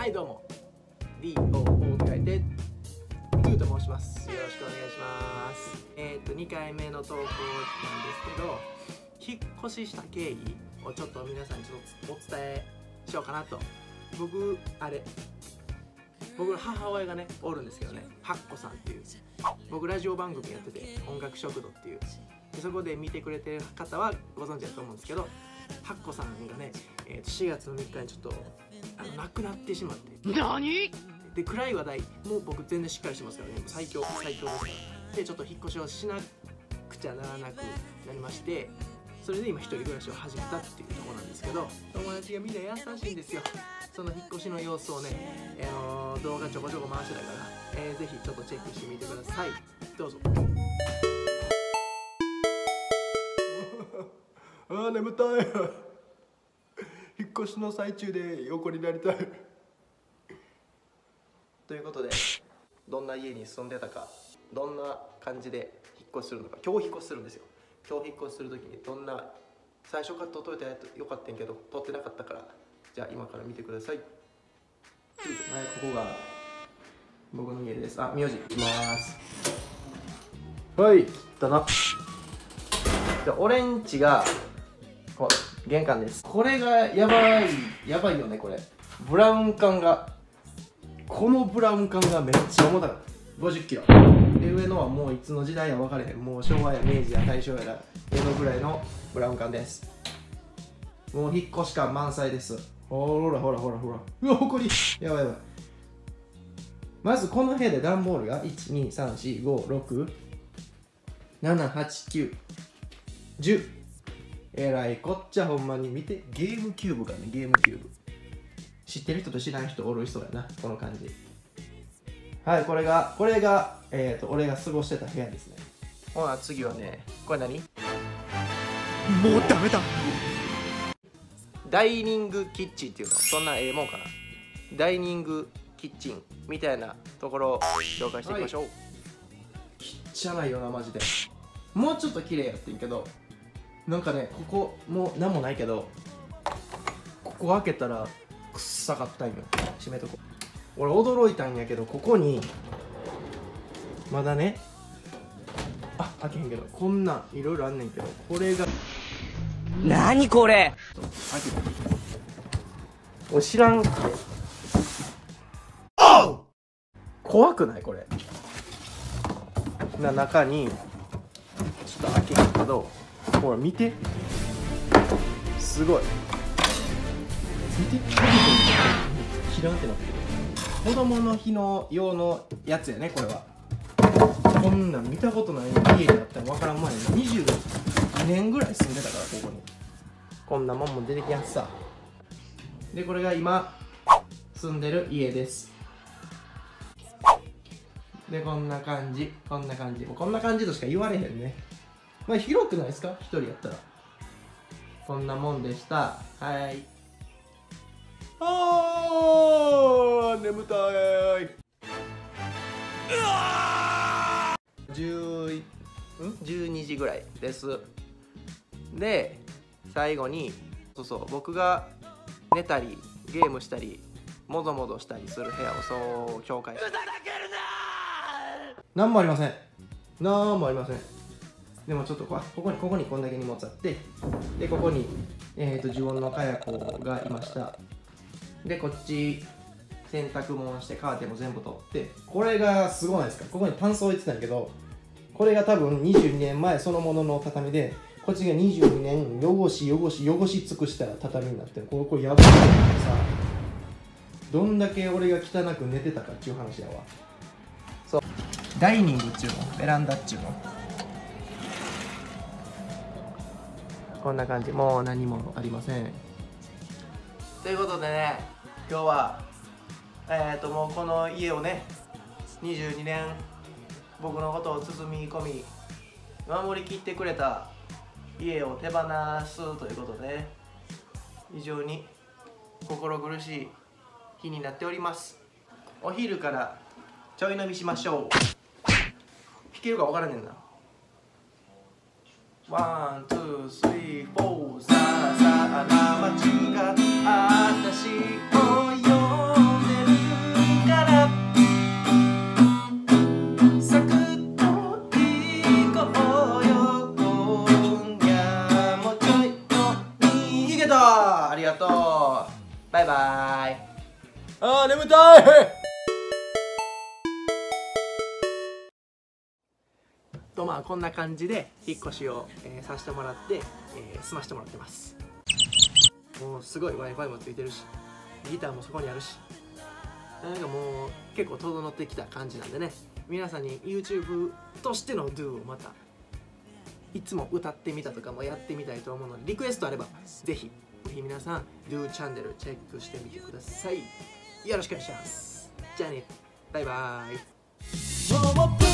はいどうも。DOO と書いてトゥーと申します。よろしくお願いします。えっ、と2回目の投稿なんですけど引っ越しした経緯をちょっと皆さんにちょっとお伝えしようかなと。僕あれ僕の母親がねおるんですけどね。ハッコさんっていう。僕ラジオ番組やってて音楽食堂っていう。でそこで見てくれてる方はご存知だと思うんですけどハッコさんがね、えー、と4月の3日にちょっとあの亡くなってしまって。何？で暗い話題もう僕全然しっかりしてますからね。最強最強ですから。でちょっと引っ越しをしなくちゃならなくなりましてそれで今一人暮らしを始めたっていうところなんですけど友達がみんな優しいんですよ。その引っ越しの様子をね、あのー動画ちょこちょこ回してたから、えーぜひちょっとチェックしてみてください。どうぞあー眠たい。引っ越しの最中で横になりたい。ということでどんな家に住んでたかどんな感じで引っ越しするのか。今日引っ越しするんですよ。今日引っ越しする時にどんな最初から撮っといたらよかったんやけど撮ってなかったからじゃあ今から見てください。はいここが僕の家です。あ名字いきます。はいだな。じゃあオレンジがこ玄関です。これがやばいやばいよねこれ。ブラウン管がこのブラウン管がめっちゃ重たかった。50キロ。で上のはもういつの時代や分かれへん。もう昭和や明治や大正やら江戸ぐらいのブラウン管です。もう引っ越し感満載です。ほらほらほらほら。うわほこりやばいやばい。まずこの部屋で段ボールが12345678910えらいこっちゃほんまに見て。ゲームキューブがねゲームキューブ。知ってる人と知らん人おる人やなこの感じ。はいこれがこれがえっ、と俺が過ごしてた部屋ですね。ほな次はねこれ何？もうダメだ。ダイニングキッチンっていうの。そんなええもんかな。ダイニングキッチンみたいなところを紹介していきましょう、きっちゃないよなマジで。もうちょっと綺麗やってんけどなんかねここもう何もないけどここ開けたらくっさかったんよ。閉めとこ俺驚いたんやけどここにまだねあ開けへんけどこんなんいろいろあんねんけどこれが何これ？開けて俺知らん。って怖くないこれ。な中にちょっと開けへんけどほら見て。すごい。見て。キランってなってる。子供の日の用のやつやねこれは。こんなん見たことない家にあったら分からん前に22年ぐらい住んでたからここに。こんなもんも出てきやすさ。でこれが今住んでる家です。でこんな感じこんな感じ。こんな感じとしか言われへんねまあ広くないですか？一人やったら。こんなもんでした。はい。あー眠たい。10ん？12時ぐらいです。で最後にそうそう僕が寝たりゲームしたりもぞもぞしたりする部屋をそう紹介何もありません。何もありませんでもちょっとここにここにこんだけ荷物あってでここに、えー、と呪音のかや子がいました。でこっち洗濯物してカーテンも全部取ってこれがすごいですか？ここにタンス置いてたんだけどこれが多分22年前そのものの畳でこっちが22年汚し汚し汚し尽くした畳になってる。これこれやばいけどさどんだけ俺が汚く寝てたかっていう話やわ。そう。ダイニングっちゅうの？ベランダっちゅうの？こんな感じ。もう何もありません。ということでね今日はえっ、ともうこの家をね22年僕のことを包み込み守りきってくれた家を手放すということで非常に心苦しい日になっております。お昼からちょい飲みしましょう。弾けるか分からねえんだ。ワン、ツー、スリー、フォー、さあさあ、なまちがあたしを呼んでるから。サクッと行こうよ、今夜もちょいと逃けた。ありがとう。バイバイ。あー、眠たいとまあこんな感じで引っ越しを、えーさせてもらって、えー済ましてもらってます。もうすごい w i f i もついてるしギターもそこにあるしなんかもう結構整ってきた感じなんでね。皆さんに YouTube としての Do をまたいつも歌ってみたとかもやってみたいと思うのでリクエストあればぜひぜひ皆さん Do チャンネルチェックしてみてください。よろしくお願いします。じゃあね。バイバーイ。